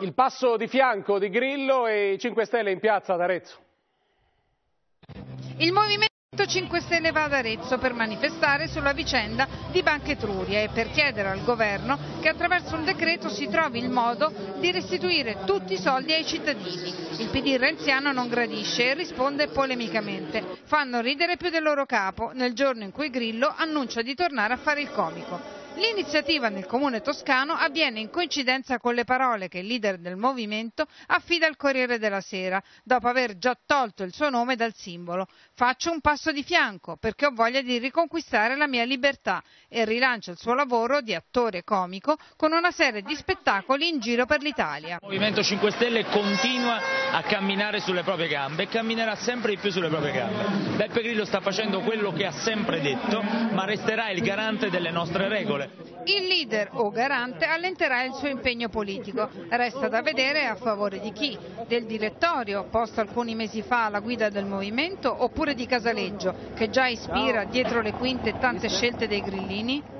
Il passo di fianco di Grillo e i 5 Stelle in piazza ad Arezzo. Il movimento 5 Stelle va ad Arezzo per manifestare sulla vicenda di Banca Etruria e per chiedere al governo che attraverso un decreto si trovi il modo di restituire tutti i soldi ai cittadini. Il PD renziano non gradisce e risponde polemicamente. Fanno ridere più del loro capo nel giorno in cui Grillo annuncia di tornare a fare il comico. L'iniziativa nel comune toscano avviene in coincidenza con le parole che il leader del movimento affida al Corriere della Sera, dopo aver già tolto il suo nome dal simbolo. Faccio un passo di fianco perché ho voglia di riconquistare la mia libertà e rilancia il suo lavoro di attore comico con una serie di spettacoli in giro per l'Italia. Il Movimento 5 Stelle continua a camminare sulle proprie gambe e camminerà sempre di più sulle proprie gambe. Beppe Grillo sta facendo quello che ha sempre detto, ma resterà il garante delle nostre regole. Il leader o garante allenterà il suo impegno politico. Resta da vedere a favore di chi? Del direttorio, posto alcuni mesi fa alla guida del movimento, oppure di Casaleggio, che già ispira dietro le quinte tante scelte dei grillini?